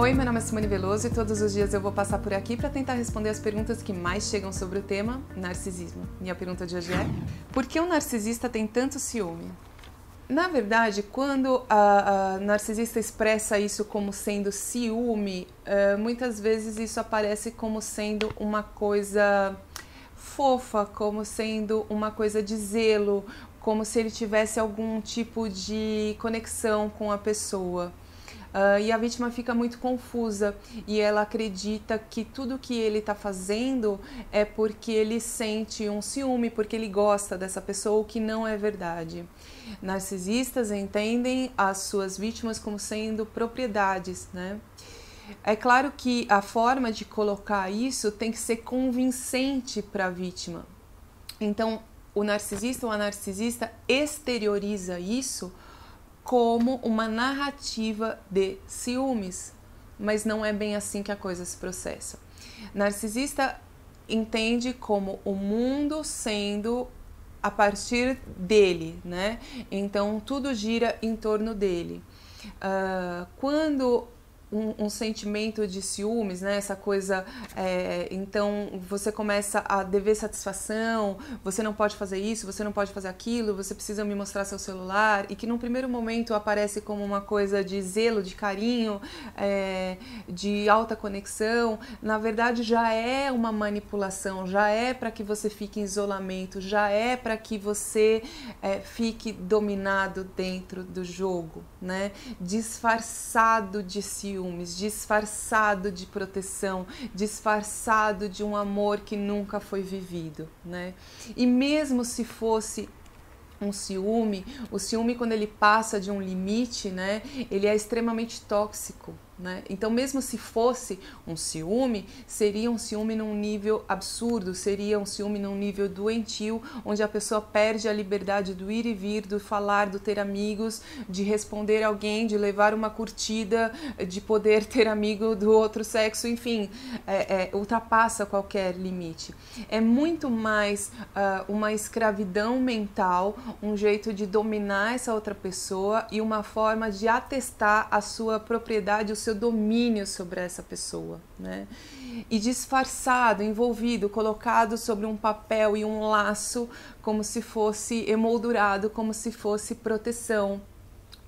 Oi, meu nome é Simone Veloso e todos os dias eu vou passar por aqui para tentar responder as perguntas que mais chegam sobre o tema narcisismo. Minha pergunta de hoje é: por que o um narcisista tem tanto ciúme? Na verdade, quando a, a, narcisista expressa isso como sendo ciúme, uh, muitas vezes isso aparece como sendo uma coisa fofa, como sendo uma coisa de zelo, como se ele tivesse algum tipo de conexão com a pessoa. Uh, e a vítima fica muito confusa e ela acredita que tudo que ele está fazendo é porque ele sente um ciúme, porque ele gosta dessa pessoa, o que não é verdade. Narcisistas entendem as suas vítimas como sendo propriedades, né? É claro que a forma de colocar isso tem que ser convincente para a vítima. Então, o narcisista ou a narcisista exterioriza isso como uma narrativa de ciúmes, mas não é bem assim que a coisa se processa. Narcisista entende como o mundo sendo a partir dele, né? Então tudo gira em torno dele. Uh, quando um, um, sentimento de ciúmes, né? Essa coisa, é, então você começa a dever satisfação, você não pode fazer isso, você não pode fazer aquilo, você precisa me mostrar seu celular e que num primeiro momento aparece como uma coisa de zelo, de carinho, é, de alta conexão, na verdade já é uma manipulação, já é para que você fique em isolamento, já é para que você é, fique dominado dentro do jogo, né? Disfarçado de ciúmes ciúmes, disfarçado de proteção, disfarçado de um amor que nunca foi vivido, né? E mesmo se fosse um ciúme, o ciúme quando ele passa de um limite, né, ele é extremamente tóxico, né? Então, mesmo se fosse um ciúme, seria um ciúme num nível absurdo, seria um ciúme num nível doentio, onde a pessoa perde a liberdade do ir e vir, do falar, do ter amigos, de responder alguém, de levar uma curtida, de poder ter amigo do outro sexo, enfim, é, é, ultrapassa qualquer limite. É muito mais uh, uma escravidão mental, um jeito de dominar essa outra pessoa e uma forma de atestar a sua propriedade, o seu seu domínio sobre essa pessoa, né? E disfarçado, envolvido, colocado sobre um papel e um laço, como se fosse emoldurado, como se fosse proteção,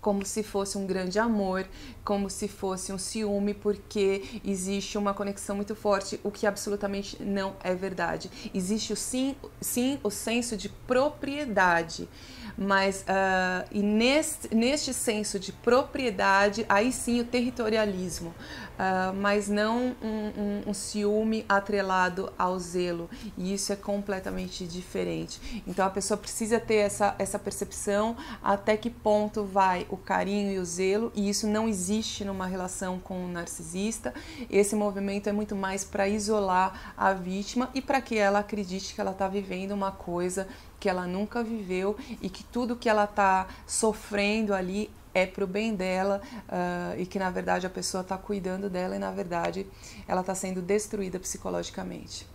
como se fosse um grande amor, como se fosse um ciúme, porque existe uma conexão muito forte, o que absolutamente não é verdade. Existe o sim, sim o senso de propriedade, mas uh, e neste, neste senso de propriedade, aí sim o territorialismo, uh, mas não um, um, um, ciúme atrelado ao zelo, e isso é completamente diferente. Então a pessoa precisa ter essa, essa percepção até que ponto vai o carinho e o zelo, e isso não existe numa relação com o narcisista. Esse movimento é muito mais para isolar a vítima e para que ela acredite que ela está vivendo uma coisa que ela nunca viveu e que tudo que ela está sofrendo ali é para o bem dela uh, e que na verdade a pessoa está cuidando dela e na verdade ela está sendo destruída psicologicamente.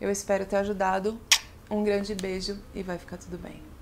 Eu espero ter ajudado. Um grande beijo e vai ficar tudo bem.